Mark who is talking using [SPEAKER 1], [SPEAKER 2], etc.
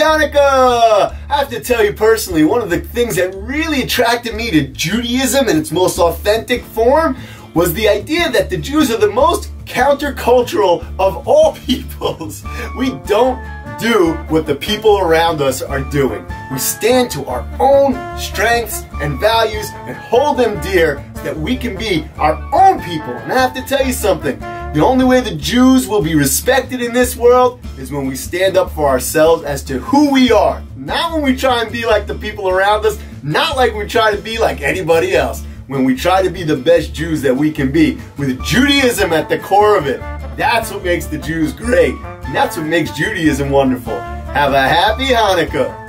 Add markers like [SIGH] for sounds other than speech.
[SPEAKER 1] Hanukkah! I have to tell you personally, one of the things that really attracted me to Judaism in its most authentic form was the idea that the Jews are the most countercultural of all [LAUGHS] peoples. We don't do what the people around us are doing. We stand to our own strengths and values and hold them dear so that we can be our own people. And I have to tell you something. The only way the Jews will be respected in this world is when we stand up for ourselves as to who we are. Not when we try and be like the people around us, not like we try to be like anybody else. When we try to be the best Jews that we can be, with Judaism at the core of it. That's what makes the Jews great. And that's what makes Judaism wonderful. Have a happy Hanukkah.